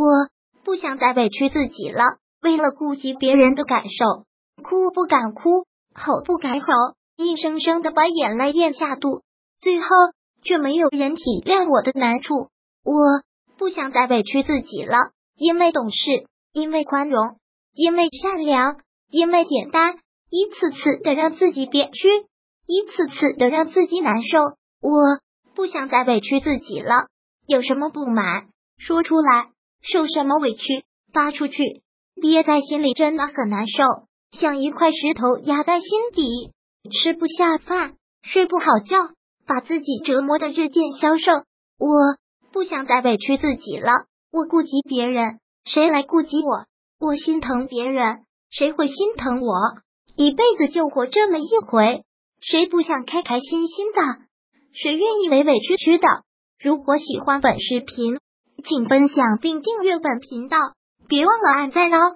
我不想再委屈自己了。为了顾及别人的感受，哭不敢哭，吼不敢吼，硬生生的把眼泪咽下肚，最后却没有人体谅我的难处。我不想再委屈自己了，因为懂事，因为宽容，因为善良，因为简单，一次次的让自己憋屈，一次次的让自己难受。我不想再委屈自己了，有什么不满说出来，受什么委屈发出去。憋在心里真的很难受，像一块石头压在心底，吃不下饭，睡不好觉，把自己折磨的日渐消瘦。我不想再委屈自己了，我顾及别人，谁来顾及我？我心疼别人，谁会心疼我？一辈子就活这么一回，谁不想开开心心的？谁愿意委委屈屈的？如果喜欢本视频，请分享并订阅本频道。别忘了按赞哦！